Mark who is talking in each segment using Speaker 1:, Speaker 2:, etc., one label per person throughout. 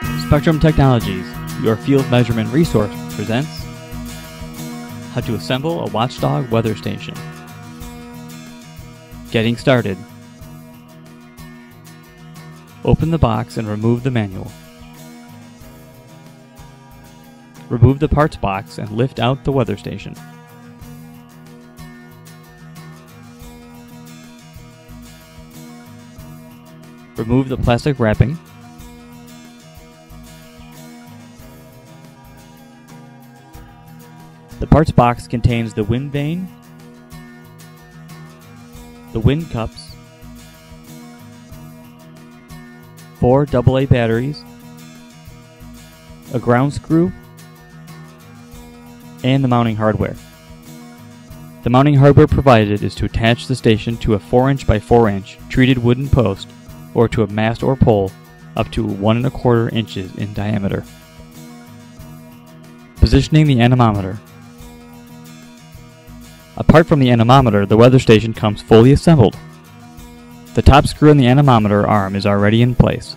Speaker 1: Spectrum Technologies, your field measurement resource, presents How to Assemble a Watchdog Weather Station. Getting started. Open the box and remove the manual. Remove the parts box and lift out the weather station. Remove the plastic wrapping. The parts box contains the wind vane, the wind cups, four AA batteries, a ground screw, and the mounting hardware. The mounting hardware provided is to attach the station to a 4 inch by 4 inch treated wooden post or to a mast or pole up to 1 and a quarter inches in diameter. Positioning the anemometer. Apart from the anemometer, the weather station comes fully assembled. The top screw in the anemometer arm is already in place.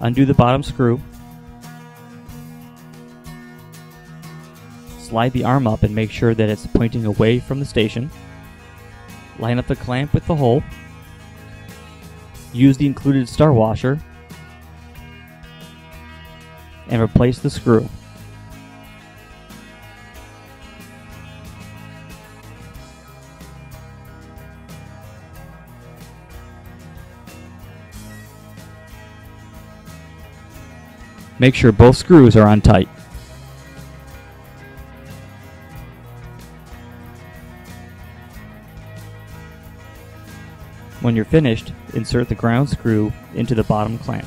Speaker 1: Undo the bottom screw. Slide the arm up and make sure that it's pointing away from the station. Line up the clamp with the hole Use the included star washer and replace the screw. Make sure both screws are on tight. When you're finished, insert the ground screw into the bottom clamp.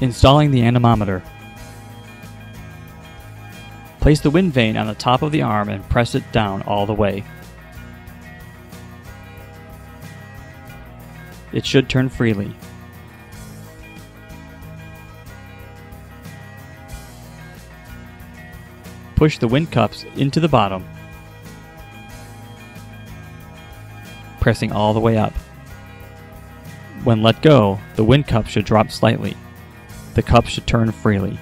Speaker 1: Installing the anemometer. Place the wind vane on the top of the arm and press it down all the way. It should turn freely. Push the wind cups into the bottom, pressing all the way up. When let go, the wind cup should drop slightly. The cup should turn freely.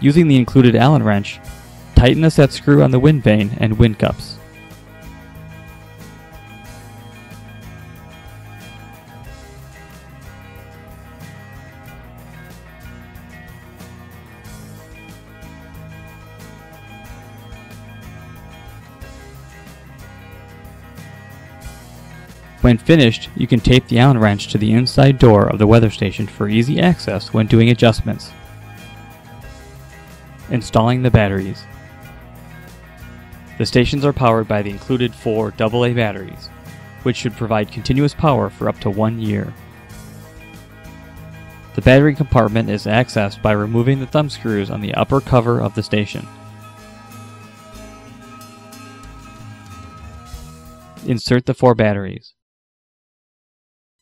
Speaker 1: Using the included Allen wrench, tighten the set screw on the wind vane and wind cups. When finished, you can tape the Allen wrench to the inside door of the weather station for easy access when doing adjustments. Installing the batteries. The stations are powered by the included four AA batteries, which should provide continuous power for up to one year. The battery compartment is accessed by removing the thumb screws on the upper cover of the station. Insert the four batteries.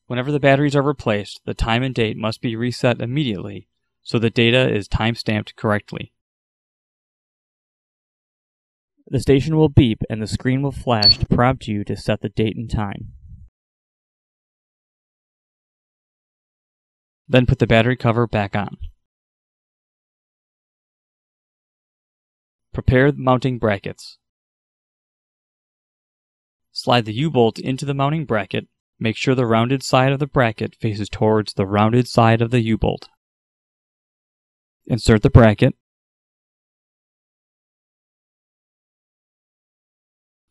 Speaker 1: Whenever the batteries are replaced, the time and date must be reset immediately so the data is time-stamped correctly. The station will beep and the screen will flash to prompt you to set the date and time. Then put the battery cover back on. Prepare the mounting brackets. Slide the U-bolt into the mounting bracket Make sure the rounded side of the bracket faces towards the rounded side of the U-bolt. Insert the bracket.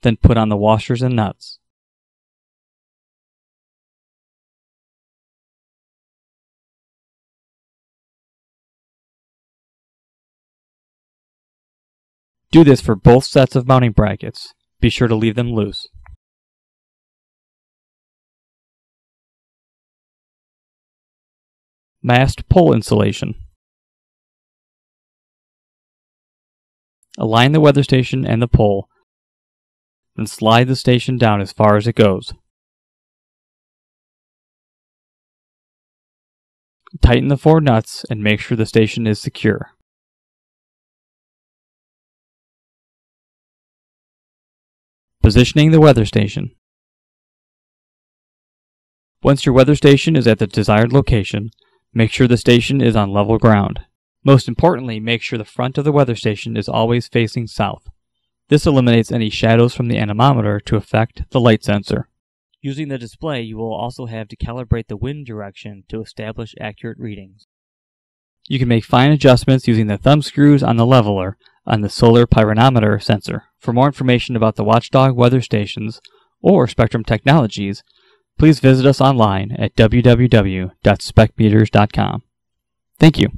Speaker 1: Then put on the washers and nuts. Do this for both sets of mounting brackets. Be sure to leave them loose. Mast pole insulation. Align the weather station and the pole, then slide the station down as far as it goes. Tighten the four nuts and make sure the station is secure. Positioning the weather station. Once your weather station is at the desired location, make sure the station is on level ground. Most importantly, make sure the front of the weather station is always facing south. This eliminates any shadows from the anemometer to affect the light sensor. Using the display, you will also have to calibrate the wind direction to establish accurate readings. You can make fine adjustments using the thumb screws on the leveler on the solar pyranometer sensor. For more information about the Watchdog weather stations or Spectrum Technologies, please visit us online at www.specmeters.com. Thank you.